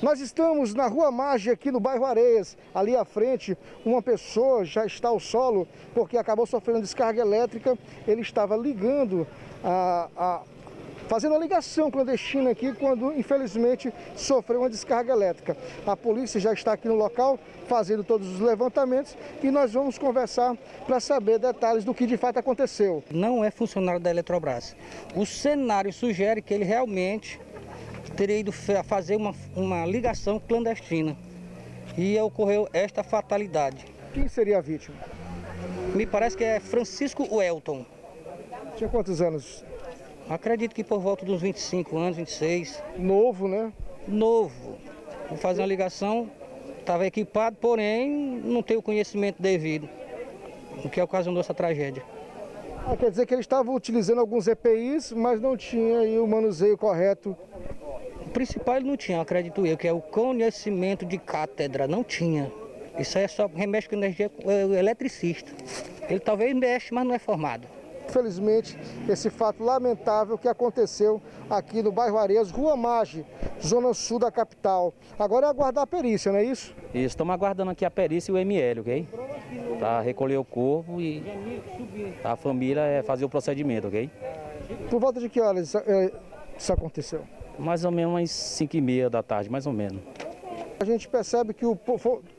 Nós estamos na Rua Mágia, aqui no bairro Areias. Ali à frente, uma pessoa já está ao solo porque acabou sofrendo descarga elétrica. Ele estava ligando a, a fazendo a ligação clandestina aqui quando, infelizmente, sofreu uma descarga elétrica. A polícia já está aqui no local fazendo todos os levantamentos e nós vamos conversar para saber detalhes do que de fato aconteceu. Não é funcionário da Eletrobras. O cenário sugere que ele realmente teria ido fazer uma, uma ligação clandestina e ocorreu esta fatalidade. Quem seria a vítima? Me parece que é Francisco Welton. Tinha quantos anos? Acredito que por volta dos 25 anos, 26. Novo, né? Novo. Vou fazer uma ligação, estava equipado, porém não tenho o conhecimento devido, o que ocasionou essa tragédia. Ah, quer dizer que ele estava utilizando alguns EPIs, mas não tinha o manuseio correto. O principal ele não tinha, acredito eu, que é o conhecimento de cátedra, não tinha. Isso aí é só remexe com energia é, eletricista. Ele talvez mexe, mas não é formado. Infelizmente, esse fato lamentável que aconteceu aqui no bairro Areias, Rua Mage, zona sul da capital. Agora é aguardar a perícia, não é isso? Isso, estamos aguardando aqui a perícia e o ML, ok? Para recolher o corpo e a família é fazer o procedimento, ok? Por volta de que horas é, isso aconteceu? Mais ou menos umas 5 e meia da tarde, mais ou menos. A gente percebe que o,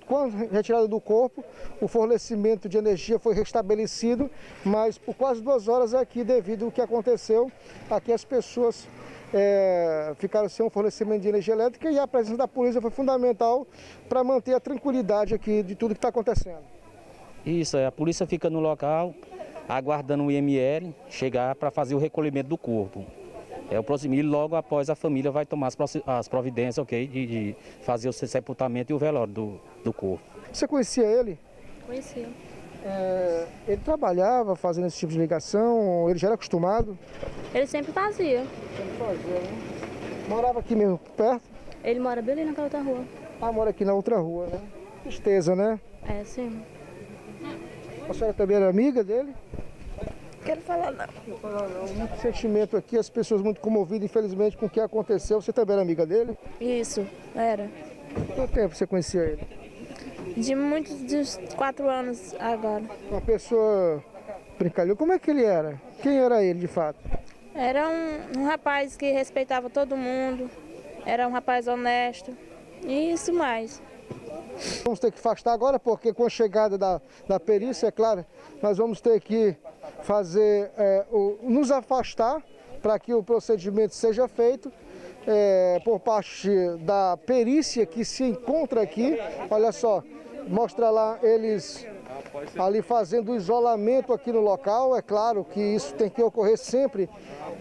com a retirada do corpo, o fornecimento de energia foi restabelecido, mas por quase duas horas aqui, devido ao que aconteceu, aqui as pessoas é, ficaram sem um fornecimento de energia elétrica e a presença da polícia foi fundamental para manter a tranquilidade aqui de tudo que está acontecendo. Isso, é, a polícia fica no local aguardando o IML chegar para fazer o recolhimento do corpo é o próximo e logo após a família vai tomar as providências, ok, de, de fazer o sepultamento e o velório do, do corpo. Você conhecia ele? Conhecia. É, ele trabalhava fazendo esse tipo de ligação? Ele já era acostumado? Ele sempre fazia. Sempre fazia, né? Morava aqui mesmo, perto? Ele mora bem ali naquela outra rua. Ah, mora aqui na outra rua, né? Tristeza, né? É, sim. A senhora também era amiga dele? Quero falar não. Não. Muito sentimento aqui, as pessoas muito comovidas, infelizmente, com o que aconteceu. Você também era amiga dele? Isso, era. Quanto tempo você conhecia ele? De muitos, de quatro anos agora. Uma pessoa brincalhão. Como é que ele era? Quem era ele, de fato? Era um, um rapaz que respeitava todo mundo, era um rapaz honesto, e isso mais. Vamos ter que afastar agora, porque com a chegada da, da perícia, é claro, nós vamos ter que fazer, é, o, nos afastar para que o procedimento seja feito é, por parte da perícia que se encontra aqui. Olha só, mostra lá eles ali fazendo isolamento aqui no local. É claro que isso tem que ocorrer sempre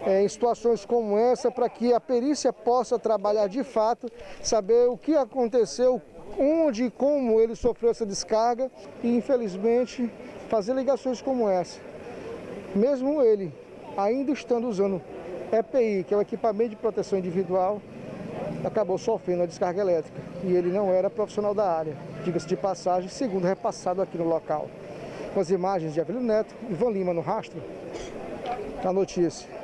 é, em situações como essa para que a perícia possa trabalhar de fato, saber o que aconteceu, onde e como ele sofreu essa descarga e, infelizmente, fazer ligações como essa. Mesmo ele, ainda estando usando EPI, que é o equipamento de proteção individual, acabou sofrendo a descarga elétrica. E ele não era profissional da área, diga-se de passagem, segundo repassado aqui no local. Com as imagens de Avelino Neto, Ivan Lima no rastro, a notícia.